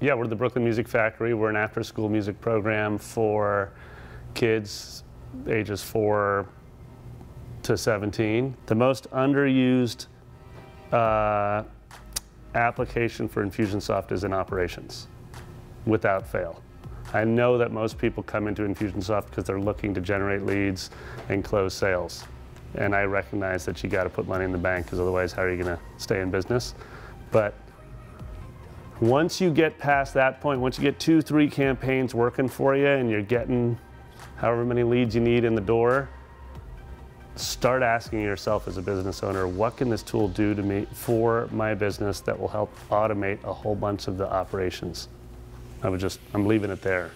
yeah, we're the Brooklyn Music Factory. We're an after-school music program for kids ages four to 17. The most underused uh, application for Infusionsoft is in operations, without fail. I know that most people come into Infusionsoft because they're looking to generate leads and close sales. And I recognize that you got to put money in the bank because otherwise, how are you going to stay in business? But once you get past that point, once you get two, three campaigns working for you and you're getting however many leads you need in the door, start asking yourself as a business owner, what can this tool do to me for my business that will help automate a whole bunch of the operations? I would just, I'm leaving it there.